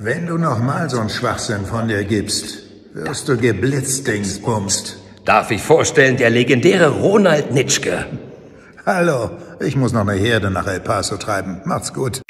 Wenn du nochmal so einen Schwachsinn von dir gibst, wirst du geblitzt, Dingsbumst. Darf ich vorstellen, der legendäre Ronald Nitschke. Hallo, ich muss noch eine Herde nach El Paso treiben. Macht's gut.